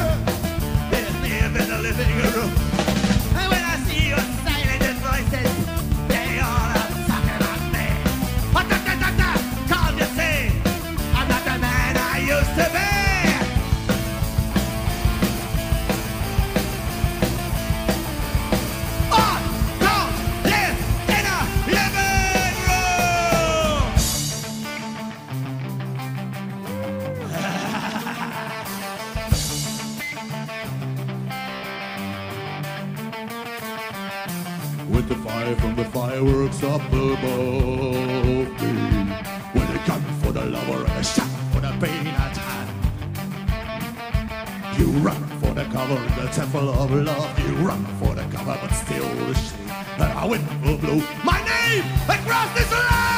Yeah. With the fire from the fireworks up above me. When they come for the lover and a shot for the pain at hand. You run for the cover in the temple of love. You run for the cover but still the shame The wind will blow. My name across this land